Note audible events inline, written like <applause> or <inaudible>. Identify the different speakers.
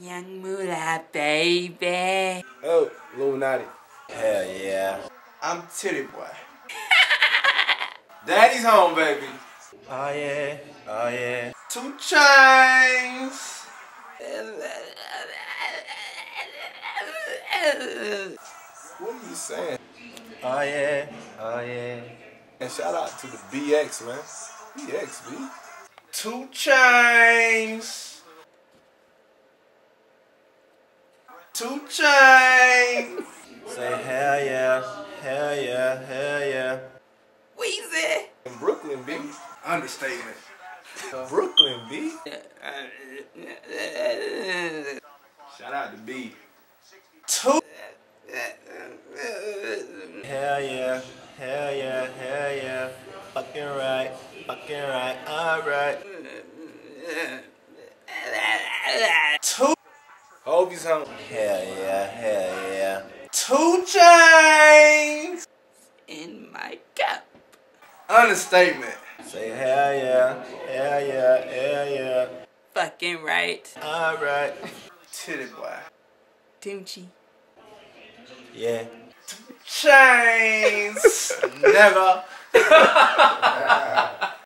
Speaker 1: Young Moolah, baby.
Speaker 2: Oh, Illuminati.
Speaker 3: Hell yeah.
Speaker 2: I'm Tity Boi. <laughs> Daddy's home, baby.
Speaker 3: Oh yeah. Oh yeah.
Speaker 2: 2 Chainz. What are you saying?
Speaker 3: Oh yeah. Oh yeah.
Speaker 2: And shout out to the BX, man. BX, B. 2 Chainz. 2 Chainz.
Speaker 3: Say hell yeah. Hell yeah. Hell yeah.
Speaker 1: Weezy.
Speaker 2: In Brooklyn, B.
Speaker 4: Understatement.
Speaker 2: Brooklyn, B. Shout out to B. Two.
Speaker 3: Hell yeah. Hell yeah. Hell yeah. Fucking right. Fucking right. Alright.
Speaker 2: Hobie's home.
Speaker 3: Hell yeah. Hell yeah.
Speaker 2: 2 Chainz.
Speaker 1: In my cup.
Speaker 2: Understatement.
Speaker 3: Say hell yeah. Hell yeah. Hell yeah.
Speaker 1: Fucking right.
Speaker 3: Alright.
Speaker 2: Tity Boi.
Speaker 1: Tunechi.
Speaker 3: Yeah.
Speaker 2: Chains. <laughs> Nigga. <laughs>